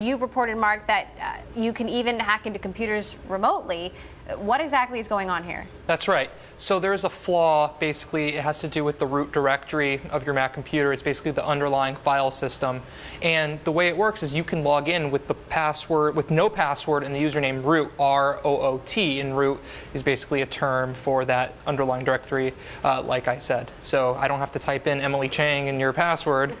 You've reported, Mark, that uh, you can even hack into computers remotely. What exactly is going on here? That's right. So there's a flaw. Basically, it has to do with the root directory of your Mac computer. It's basically the underlying file system. And the way it works is you can log in with the password, with no password and the username root, R-O-O-T. And root is basically a term for that underlying directory, uh, like I said. So I don't have to type in Emily Chang in your password.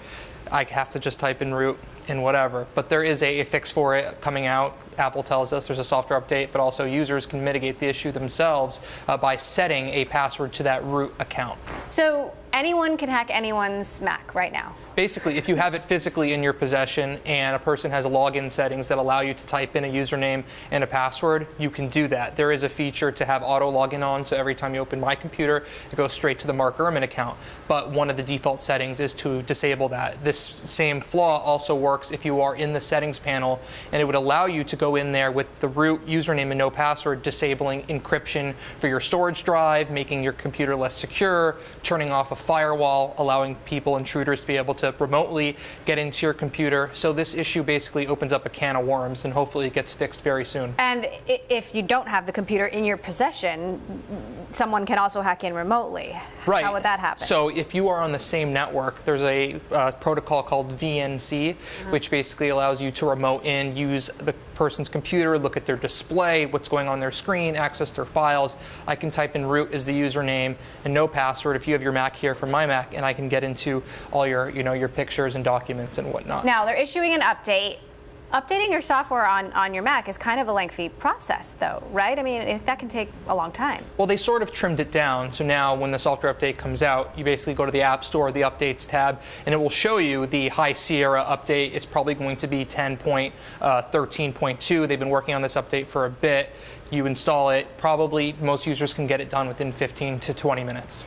I have to just type in root and whatever. But there is a, a, fix for it coming out. Apple tells us there's a software update, but also users can mitigate the issue themselves uh, by setting a password to that root account. So anyone can hack anyone's Mac right now? Basically, if you have it physically in your possession and a person has login settings that allow you to type in a username and a password, you can do that. There is a feature to have auto login on, so every time you open my computer, it goes straight to the Mark Gurman account. But one of the default settings is to disable that. This same flaw also works if you are in the settings panel, and it would allow you to go in there with the root username and no password, disabling encryption for your storage drive, making your computer less secure, turning off a firewall, allowing people, intruders, to be able to remotely get into your computer. So this issue basically opens up a can of worms, and hopefully it gets fixed very soon. And if you don't have the computer in your possession, someone can also hack in remotely. Right. How would that happen? So if you are on the same network, there's a uh, protocol called VNC, mm-hmm. which basically allows you to remote in, use the person's computer, look at their display, what's going on their screen, access their files. I can type in root as the username and no password if you have your Mac here from my Mac, and I can get into all your, you know, your pictures and documents and whatnot. Now they're issuing an update Updating your software on, on your Mac is kind of a lengthy process, though, right? I mean, it, that can take a long time. Well, they sort of trimmed it down. So now when the software update comes out, you basically go to the App Store, the Updates tab, and it will show you the High Sierra update. It's probably going to be 10.13.2. Uh, They've been working on this update for a bit. You install it. Probably most users can get it done within 15 to 20 minutes.